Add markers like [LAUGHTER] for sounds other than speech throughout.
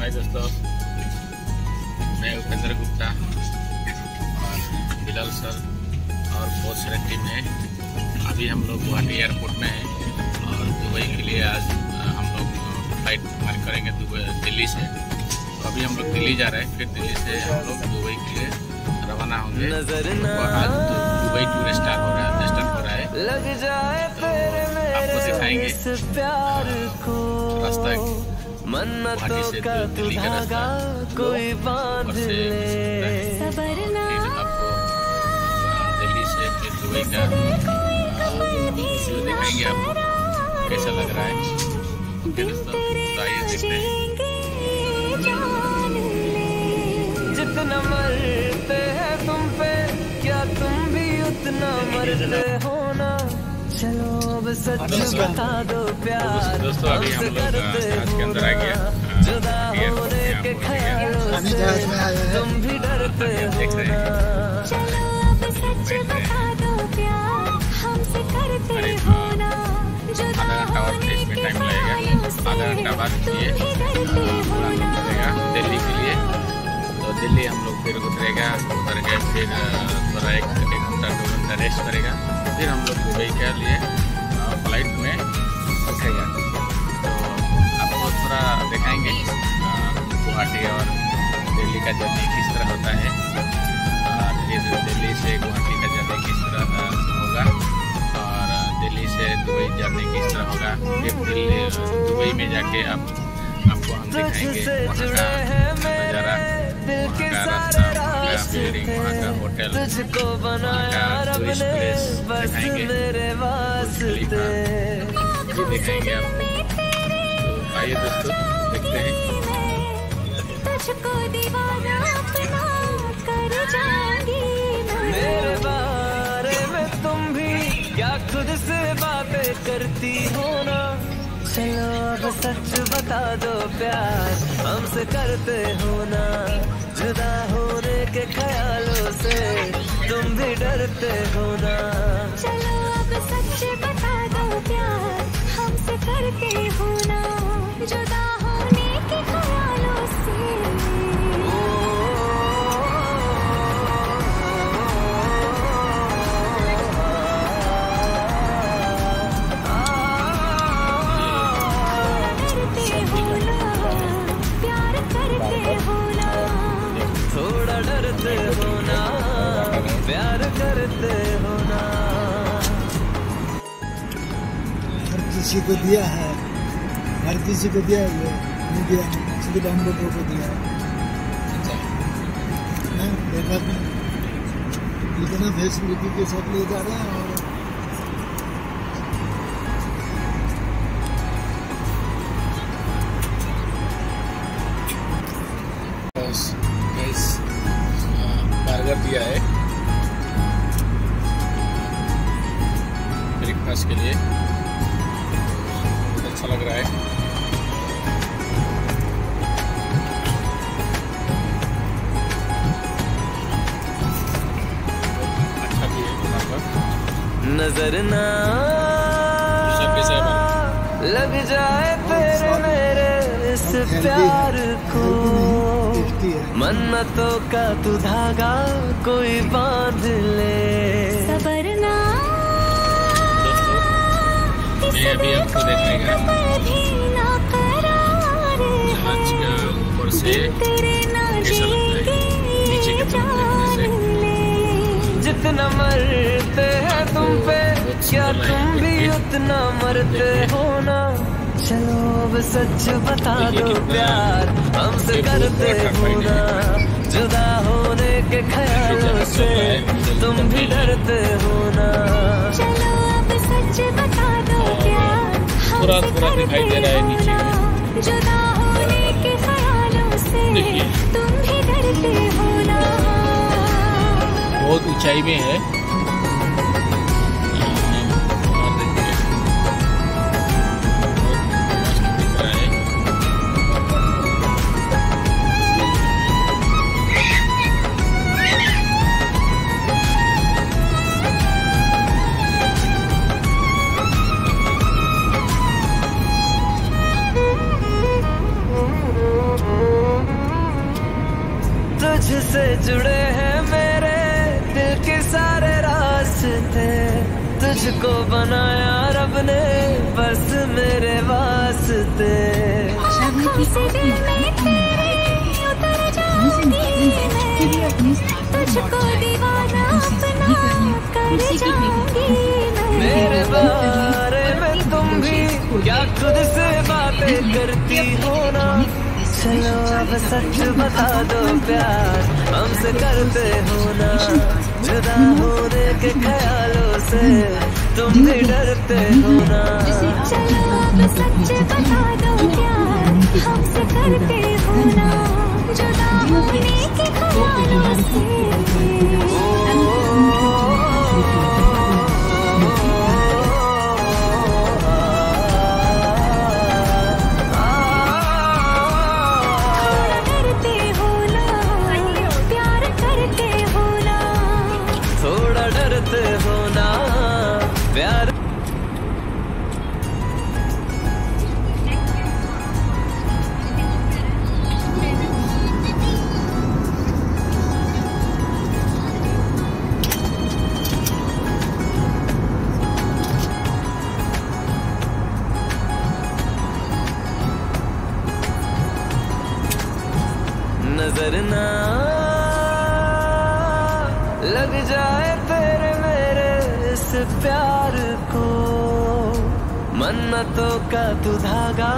हाय दोस्तों मैं उपेंद्र गुप्ता और बिलाल सर और बहुत सारे टीम है। अभी हम लोग गुवाहाटी एयरपोर्ट में हैं। और दुबई के लिए आज हम लोग फ़्लाइट हमारी करेंगे दुबई दिल्ली से। तो अभी हम लोग दिल्ली जा रहे हैं। फिर दिल्ली से हम लोग दुबई के लिए रवाना होंगे। तो आज दु- दुबई टूर स्टार्ट हो रहा है स्टार्ट हो रहा है। लग जाए तेरे आपको को। रास्ता मन्नतों का तू धागा कोई बाँध ले। आपको अ, दिल्ली से फिर दुबई का दिखाएँगे आपको कैसा लग रहा है। आइए देखते जितना मरते हैं तुम पे क्या तुम भी उतना मरते हो? ना चलो अब सच बता दो प्यार। दोस्तों, अभी हम लोग, जहाज़ के अंदर आ गया। जुदा होने के ख्यालों से तुम भी डरते हो ना चलो अब सच बता दो प्यार हमसे करते अरे हो। हाँ। ना आधा घंटा और इसमें के टाइम लगेगा। आधा घंटा बाद ये हो उतरेगा दिल्ली के लिए तो दिल्ली हम लोग फिर उतरेगा उतर के फिर थोड़ा एक घंटा दो घंटा रेस्ट करेगा। फिर हम लोग दुबई के लिए फ़्लाइट में उठेगा तो आपको थोड़ा दिखाएँगे गुवाहाटी और दिल्ली का जर्नी किस तरह होता है, और फिर दिल्ली से गुवाहाटी का जर्नी किस तरह होगा, और दिल्ली से दुबई जर्नी किस तरह होगा, फिर दिल्ली दुबई में जाके आप, आपको हम दिखाएँगे, वहाँ का नज़ारा, वहाँ का रास्ता। होटल टूरिस्ट ने प्लेस बस दिखाएँगे। मेरे वास्ते। ये दिखाएँगे आपको तो आइए दोस्तों देखते हैं। तुझको दीवाना अपना कर जाऊँगी मेरे बारे में तुम भी क्या खुद से बातें करती हो ना? चलो अब सच बता दो प्यार। हमसे करते हो ना। जुदा होने के ख्यालों से तुम भी डरते हो ना। चलो अब सच बता दो प्यार। हमसे करते हो ना। जुदा होने के ख्यालों से को दिया है। हर किसी को दिया है ये नहीं दिया। सिर्फ़ हम लोगों को दिया है। ना देखा आपने? इतना फैसिलिटी के साथ ले जा रहे हैं और नज़र ना सब कैसे बर्गर? लग जाए तेरे मेरे इस प्यार को। मन्नतों का तू धागा कोई बाँध ले। सबरना दोस्तों मैं अभी आपको दिखाएगा कभी जहाज़ का ऊपर से तेरे ना कैसा लगता है नीचे की तरफ़ देखने से जितना मरते हैं तुम पे। क्या तुम भी उतना मरते हो ना? चलो अब सच बता दो प्यार हमसे करते हो ना? जुदा होने के ख्यालों से तुम भी डरते हो ना? चलो अब सच बता दो प्यार थोड़ा हमसे दिखाई दे रहा है नीचे। जुदा होने के ख्यालों से तुम भी डरते हो बहुत ऊंचाई में है। और तुझको बनाया रब ने, बस मेरे वास्ते। मेरे बारे में तुम भी क्या खुद से बातें करती हो ना? चलो अब सच बता दो प्यार, हमसे करते हो ना? जुदा होने के ख्यालों से तुम भी डरते हो। ना चलो अब सच बता दो प्यार हमसे करते हो ना जुदा होने के ख्यालों से। नज़र ना लग जाए तेरे मेरे इस प्यार को। मन्नतों का तू धागा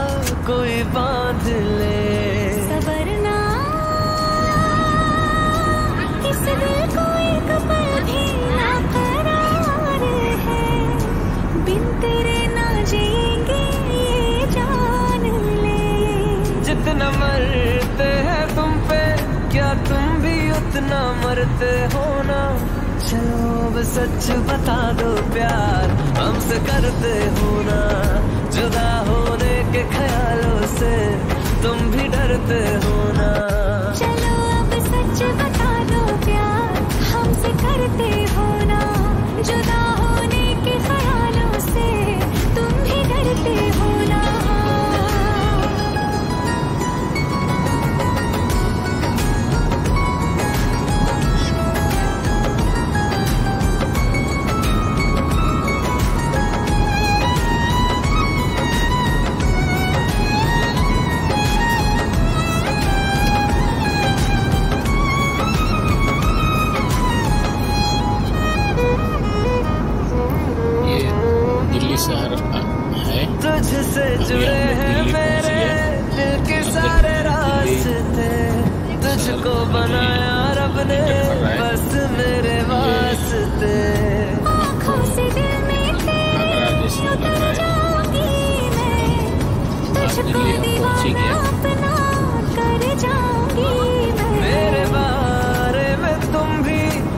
कोई बाँध ले। भी उतना मरते हो ना चलो सच बता दो प्यार, हमसे करते हो ना जुदा होने के ख्यालों से तुम भी डरते हो ना चलो अब सच बता दो प्यार, हमसे करते हो जुदा होने के ख्यालों से तुम भी डरते हो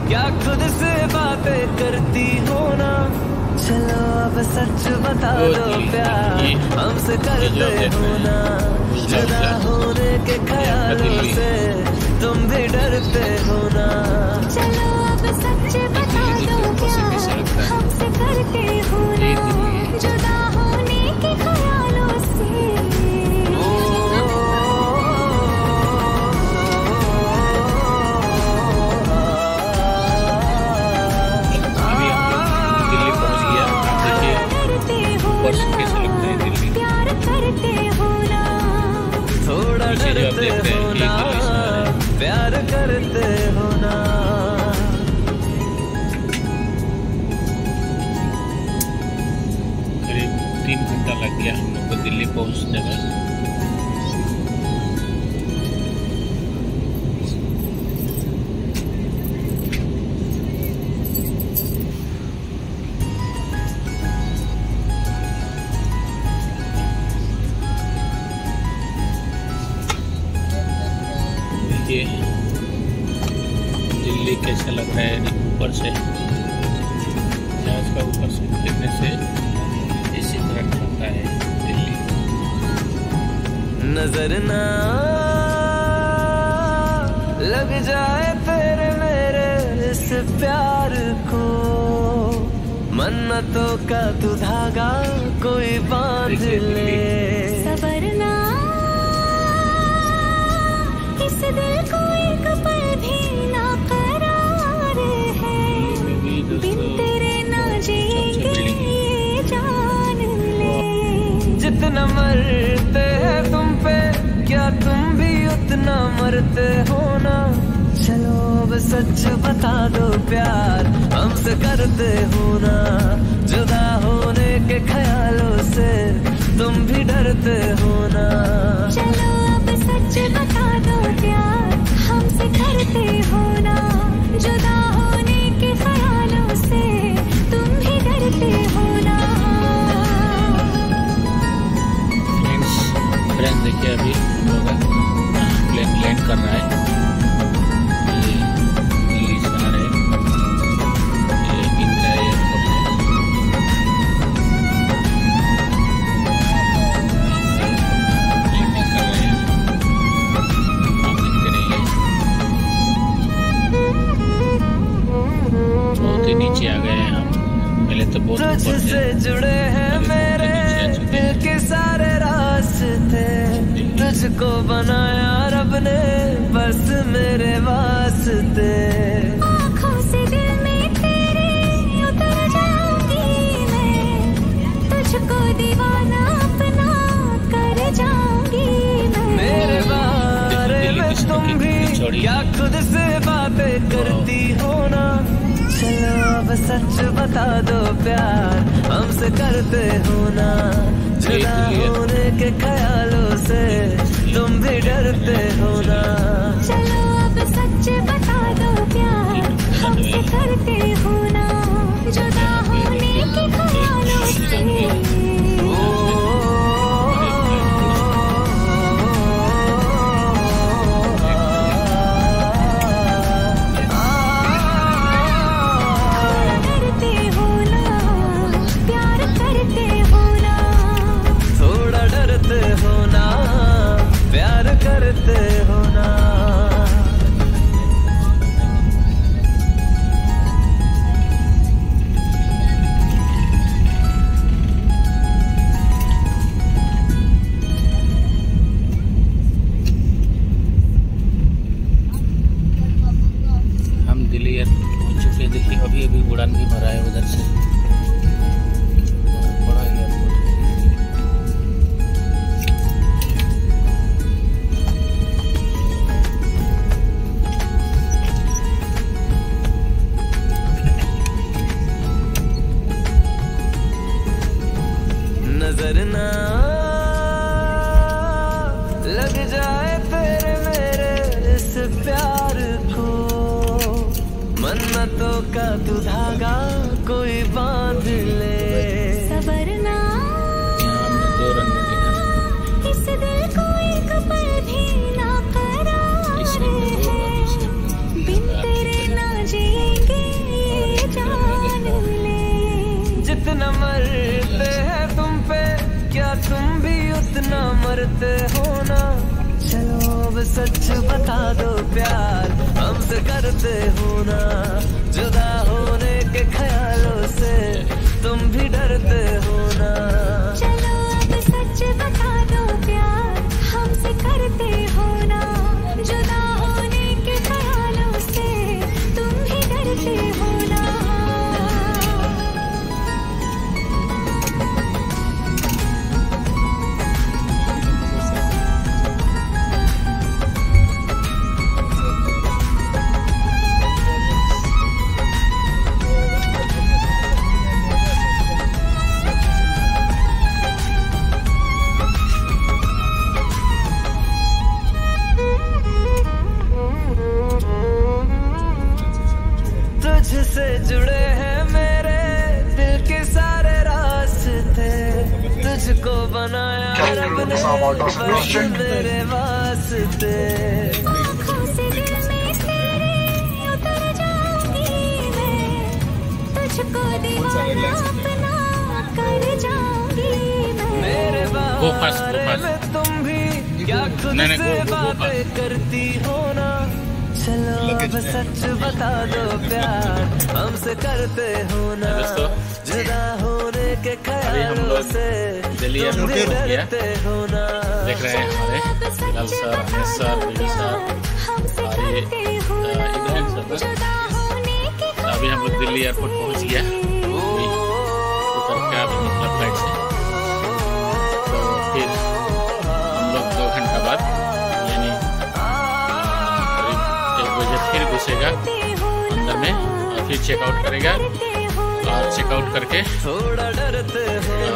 क्या खुद से बातें करती हो ना? चलो अब सच बता दो प्यार हमसे करते हो ना? जुदा होने के ख्यालों से तुम भी डरते हो ना? चलो अब सच बता दो प्यार हमसे करते हो ना? डरते के लगता है दिल्ली। प्यार करते हो ना। थोड़ा आप डरते हो ये ना। है। प्यार करते हो ना। करीब तीन घंटा लग गया हम लोग को दिल्ली पहुँचने में। दिल्ली कैसा लग रहा है? ऊपर से जहाज़ का ऊपर से देखने से इसी तरह लगता है दिल्ली। नज़र ना लग जाए फिर मेरे इस प्यार को। मन्नतों का तू धागा कोई बाँध ले। सबरना इस दिल जितना मरते हैं तुम पे। क्या तुम भी उतना मरते हो ना? चलो अब सच बता दो प्यार हमसे तो करते हो ना। जुदा होने के ख्यालों से तुम भी डरते हो ना। चलो अब सच बता दो प्यार हमसे तो करते हो देखिए अभी लोग प्लेन लैंड कर रहा है। भी क्या खुद से बातें करती हो ना? चलो अब सच बता दो प्यार हमसे करते हो ना? जुदा होने के ख्यालों से तुम भी डरते हो ना? चलो अब सच बता दो प्यार हमसे करते हो ना? जुदा होने के ख्यालों से। उतना मरते हो ना चलो अब सच बता दो प्यार हमसे करते हो ना जुदा होने के ख्यालों से तुम भी डरते हो। Fast, go में तुम भी क्या खुद से बातें करती हो ना? चलो अब सच बता दो प्यार। हमसे करते हो ना? जुदा होने के ख्यालों से दिल्ली तुम भी एयरपोर्ट गया। डरते हो ना? देख रहे हैं हमारे लाल सर सर सर। हमसे और ये करते ना? इब्राहिम सर जुदा होने के अभी हम लोग दिल्ली एयरपोर्ट पहुँच गया घुसेगा। अंदर में, और फिर चेकआउट करेगा। और चेकआउट करके थोड़ा डरते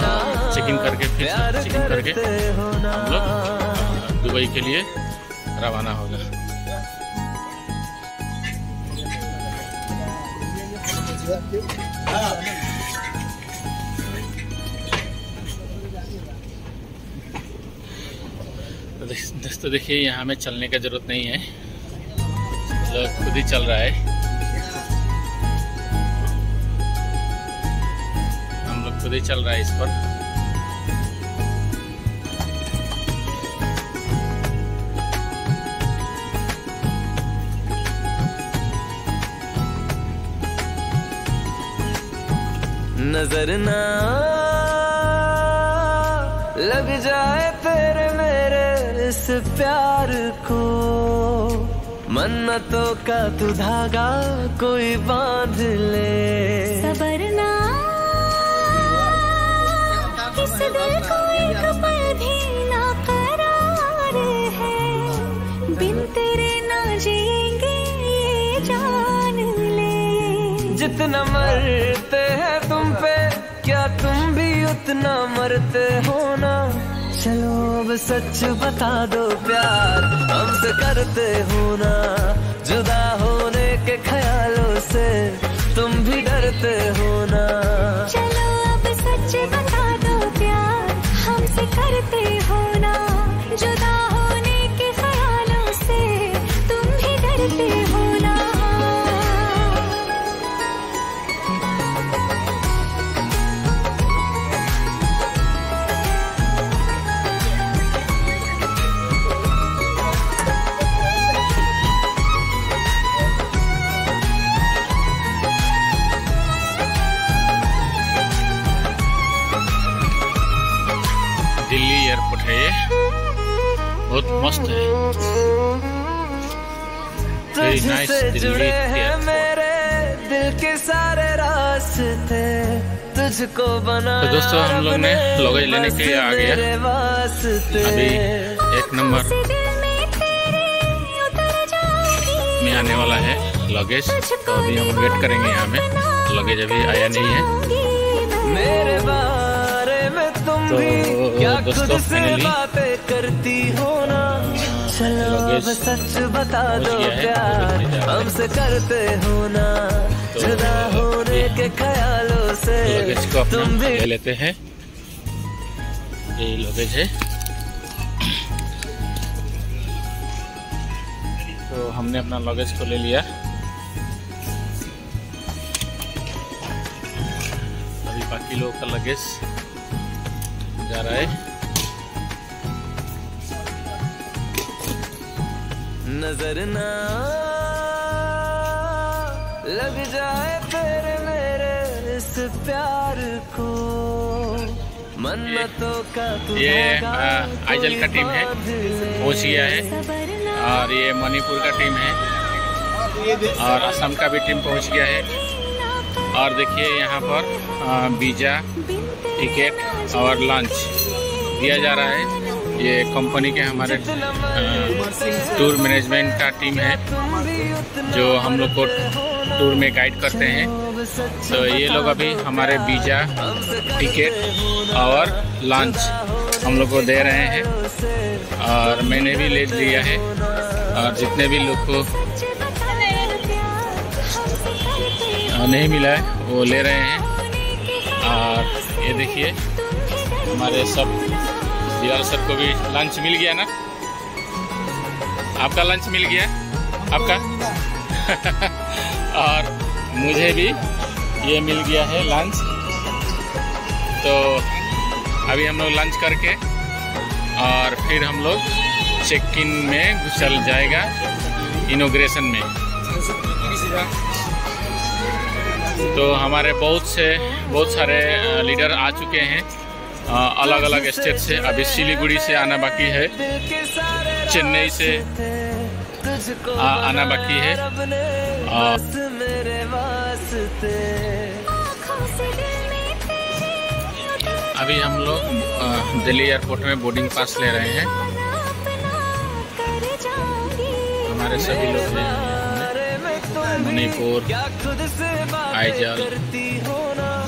ना चेक इन करके, फिर प्यार चेक इन करके हम लोग दुबई के लिए रवाना होगा तो दोस्तों देखिए, यहाँ हमें चलने का ज़रूरत नहीं है। लोग खुद ही चल रहा है। हम लोग खुद ही चल रहा है इस पर। नज़र ना लग जाए तेरे मेरे इस प्यार को। मन्नतों का तू धागा कोई बाँध ले। सबरना इस दिल को एक पल भी ना करार है? बिन तेरे ना जिएँगे ये जान ले। जितना मरते हैं तुम पे क्या तुम भी उतना मरते हो ना? चलो, अब सच बता दो प्यार। हमसे करते हो ना, जुदा होने के ख्यालों से। तुम भी डरते हो ना। चलो, अब सच बता दो प्यार। हमसे करते हो दिल्ली जुड़े हैं मेरे दिल के सारे रास्ते। तुझको बना तो दोस्तों, हम लोग ने luggage लेने के लिए आ गया। अभी एक नंबर में तेरे उतर जाऊँगी। में आने वाला है लगेज। तो अभी हम वेट करेंगे यहाँ में। लगेज अभी आया नहीं है। मेरे बारे में तुम तो भी क्या दोस्तों, खुद से बातें करती हो ना? चलो अब सच बता दो प्यार। हमसे करते हो ना तो जुदा होने के ख्यालों से। तुम भी ले लेते हैं। ये लगेज है। तो हमने अपना लगेज को ले लिया। अभी बाकी लोगों का लगेज जा रहा है। नज़र ना लग जाए तेरे मेरे इस प्यार को। मन्नतों का ये, आइजल का टीम है। गया है। और ये मणिपुर का टीम है। और असम का भी टीम पहुँच गया है। और देखिए यहाँ पर वीज़ा टिकट और लंच दिया जा रहा है। ये कंपनी के हमारे आ, टूर मैनेजमेंट का टीम है, जो हम लोग को टूर में गाइड करते हैं। तो ये लोग अभी हमारे वीज़ा टिकट और लंच हम लोग को दे रहे हैं। और मैंने भी ले लिया है, और जितने भी लोग को नहीं मिला है, वो ले रहे हैं। और ये देखिए, हमारे सब बिलाल सर को भी लंच मिल गया ना? आपका लंच मिल गया? आपका? [LAUGHS] और मुझे भी ये मिल गया है लंच तो अभी हम लोग लंच करके और फिर हम लोग चेक इन में चल जाएगा इनोग्रेशन में। तो हमारे बहुत से, बहुत सारे लीडर आ चुके हैं। अलग अलग स्टेट से अभी सिलीगुड़ी से आना बाकी है। चेन्नई से आ, आना बाकी है। उतर अभी हम लोग दिल्ली एयरपोर्ट में बोर्डिंग पास ले रहे हैं। हमारे सभी लोग मणिपुर ना